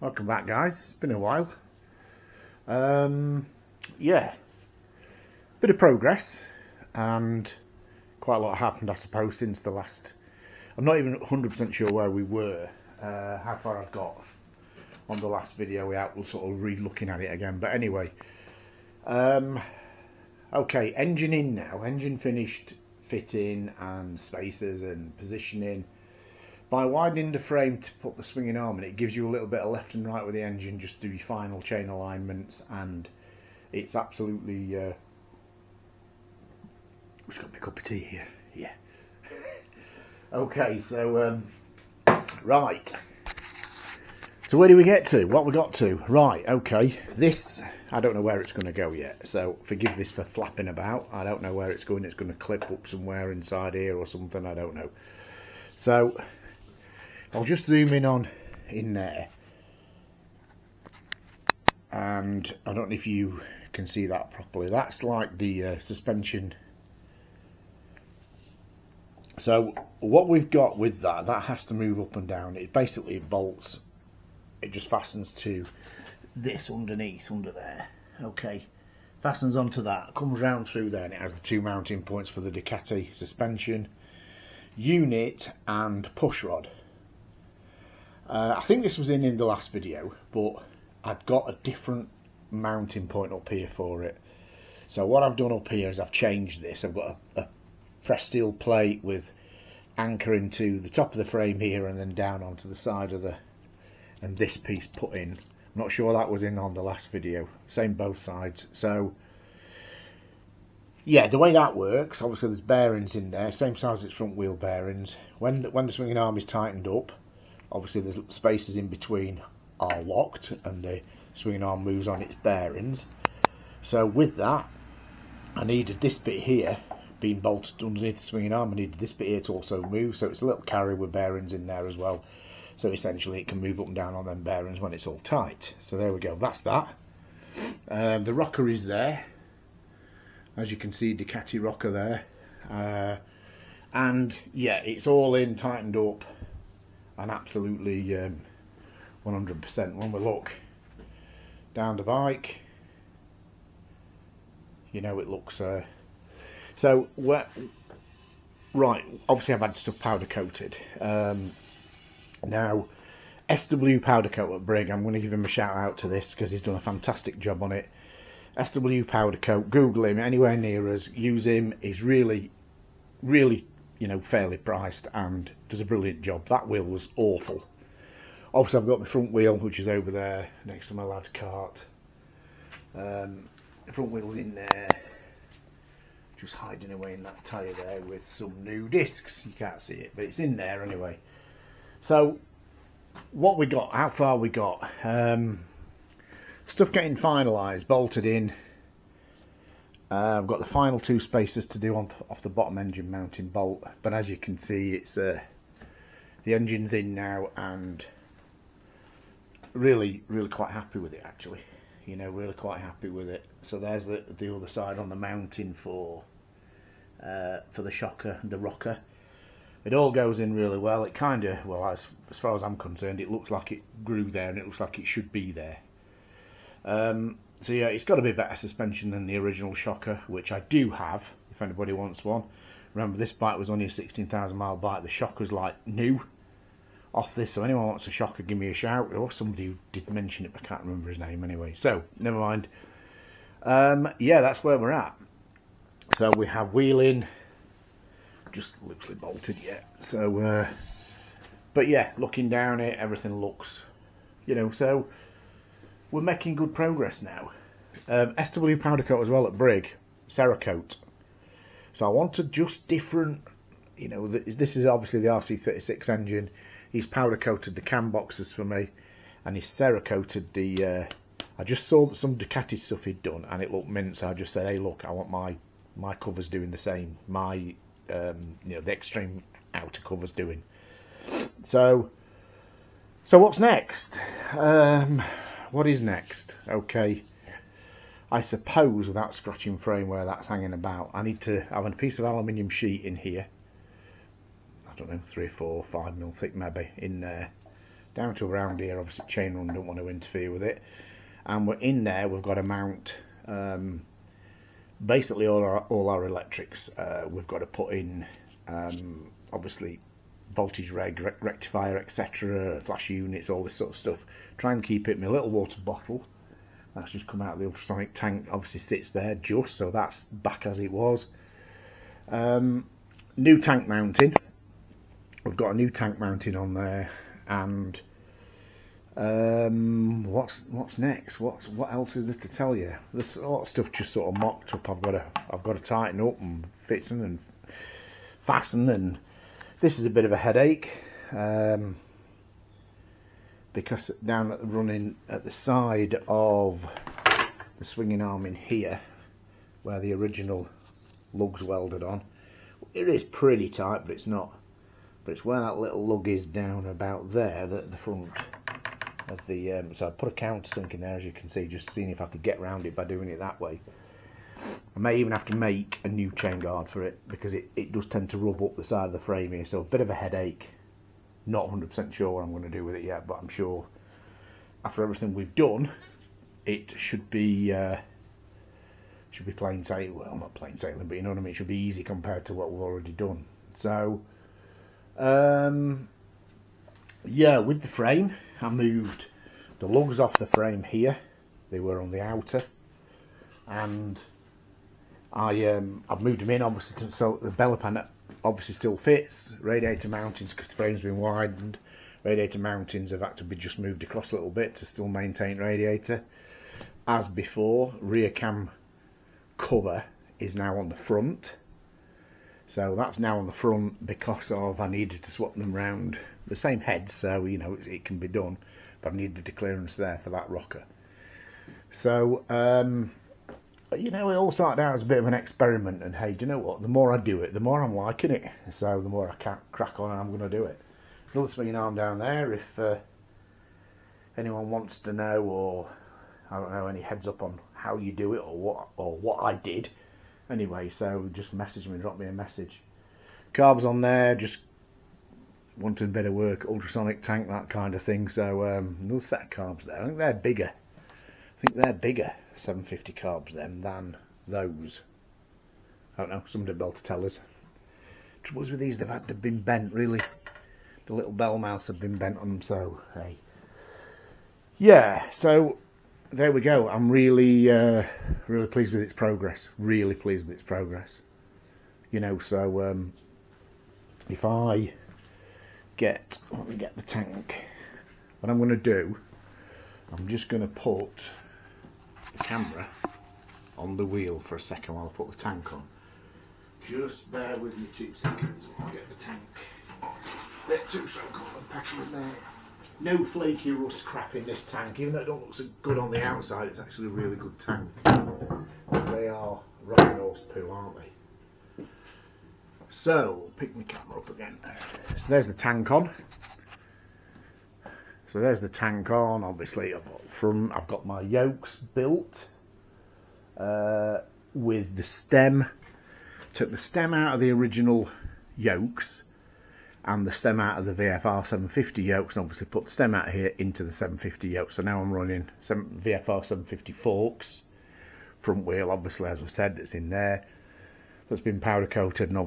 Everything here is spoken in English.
Welcome back guys, it's been a while. Um, yeah, bit of progress and quite a lot happened I suppose since the last, I'm not even 100% sure where we were, uh, how far I've got on the last video without sort of re-looking at it again, but anyway. Um, okay, engine in now, engine finished fitting and spacers and positioning by widening the frame to put the swinging arm in, it gives you a little bit of left and right with the engine, just to do your final chain alignments, and it's absolutely. Uh, just got my cup of tea here. Yeah. okay, so um, right. So where do we get to? What we got to? Right. Okay. This I don't know where it's going to go yet. So forgive this for flapping about. I don't know where it's going. It's going to clip up somewhere inside here or something. I don't know. So I'll just zoom in on in there. And I don't know if you can see that properly. That's like the uh, suspension. So what we've got with that that has to move up and down. It basically bolts. It just fastens to this underneath under there. Okay. Fastens onto that. Comes round through there and it has the two mounting points for the Ducati suspension unit and push rod uh, I think this was in in the last video, but I'd got a different mounting point up here for it. So what I've done up here is I've changed this. I've got a, a fresh steel plate with anchoring to the top of the frame here and then down onto the side of the and this piece put in. I'm not sure that was in on the last video. Same both sides. So yeah, the way that works, obviously there's bearings in there, same size as front wheel bearings. When the, when the swinging arm is tightened up, obviously the spaces in between are locked and the swinging arm moves on its bearings. So with that I needed this bit here being bolted underneath the swinging arm. I needed this bit here to also move. So it's a little carry with bearings in there as well. So essentially it can move up and down on them bearings when it's all tight. So there we go. That's that. Um, the rocker is there. As you can see Ducati rocker there. Uh, and yeah it's all in tightened up and absolutely um, 100% when we look down the bike you know it looks uh, so right obviously I've had stuff powder coated. Um, now SW powder coat at Brig I'm going to give him a shout out to this because he's done a fantastic job on it. SW powder coat google him anywhere near us use him. He's really really you know, fairly priced and does a brilliant job. That wheel was awful. Obviously, I've got my front wheel, which is over there next to my lad's cart. Um, the front wheel's in there, just hiding away in that tyre there with some new discs. You can't see it, but it's in there anyway. So, what we got, how far we got. Um, stuff getting finalised, bolted in, uh, I've got the final two spacers to do on off the bottom engine mounting bolt, but as you can see, it's uh, the engine's in now, and really, really quite happy with it actually. You know, really quite happy with it. So there's the the other side on the mounting for uh, for the shocker and the rocker. It all goes in really well. It kind of, well, as, as far as I'm concerned, it looks like it grew there and it looks like it should be there. Um, so yeah, it's got to be better suspension than the original Shocker, which I do have, if anybody wants one. Remember, this bike was only a 16,000 mile bike. The Shocker's like new off this, so anyone wants a Shocker, give me a shout. Or somebody who did mention it, but I can't remember his name anyway. So, never mind. Um, yeah, that's where we're at. So we have wheeling, just loosely bolted yet. So, uh, but yeah, looking down it, everything looks, you know, so we're making good progress now. Um, SW powder coat as well at Brig, Cerakote. So I wanted just different, you know, this is obviously the RC36 engine. He's powder coated the cam boxes for me, and he's Cerakoted the. Uh, I just saw that some Ducati stuff he'd done, and it looked mint. So I just said, "Hey, look, I want my my covers doing the same. My, um, you know, the extreme outer covers doing." So, so what's next? Um, what is next? Okay, I suppose without scratching frame where that's hanging about, I need to have a piece of aluminium sheet in here. I don't know, three, four, five mil thick maybe in there down to around here. Obviously, chain run don't want to interfere with it. And we're in there. We've got to mount um, basically all our all our electrics. Uh, we've got to put in um, obviously voltage reg, rectifier, etc., flash units, all this sort of stuff. Try and keep it. In my little water bottle that's just come out of the ultrasonic tank. Obviously sits there just so that's back as it was. Um, new tank mounting. We've got a new tank mounting on there, and um, what's what's next? What's what else is there to tell you? A lot of stuff just sort of mocked up. I've got to I've got to tighten up and fixing and fasten, and this is a bit of a headache um, because down at the running at the side of the swinging arm in here, where the original lug's welded on, it is pretty tight, but it's not. But it's where that little lug is down about there, the, the front of the. Um, so I put a countersunk in there, as you can see, just seeing if I could get around it by doing it that way. I may even have to make a new chain guard for it because it, it does tend to rub up the side of the frame here, so a bit of a headache. Not 100% sure what I'm going to do with it yet, but I'm sure after everything we've done, it should be uh, should be plain sailing. Well, not plain sailing, but you know what I mean. It should be easy compared to what we've already done. So, um, yeah, with the frame, I moved the lugs off the frame here. They were on the outer, and I um, I've moved them in obviously to, so the belly pan obviously still fits. Radiator mountings because the frame's been widened. Radiator mountings have had to be just moved across a little bit to still maintain radiator. As before, rear cam cover is now on the front. So that's now on the front because of I needed to swap them round the same head, so you know it, it can be done. But I needed the clearance there for that rocker. So um, you know, it all started out as a bit of an experiment, and hey, do you know what? The more I do it, the more I'm liking it. So the more I can crack on, I'm going to do it. Another swinging arm down there. If uh, anyone wants to know, or I don't know, any heads up on how you do it, or what, or what I did. Anyway, so just message me, drop me a message. Carbs on there, just wanting of work, ultrasonic tank, that kind of thing. So um, another set of carbs there. I think they're bigger. Think they're bigger 750 carbs then than those. I don't know, somebody will to tell us. Troubles with these, they've had they've been bent really. The little bell mouths have been bent on them, so hey. Yeah, so there we go. I'm really, uh, really pleased with its progress. Really pleased with its progress. You know, so um, if I get, let me get the tank. What I'm going to do, I'm just going to put camera on the wheel for a second while I put the tank on. Just bear with me two seconds while I get the tank. Bit too so petrol in there. No flaky rust crap in this tank, even though it don't look so good on the outside, it's actually a really good tank. They are rocking horse poo, aren't they? So, pick my camera up again. So there's the tank on. So there's the tank on, obviously I've got front, I've got my yokes built uh, with the stem. Took the stem out of the original yokes and the stem out of the VFR 750 yokes and obviously put the stem out here into the 750 yoke. So now I'm running some VFR 750 forks, front wheel obviously as I said it's in there, that's been powder coated and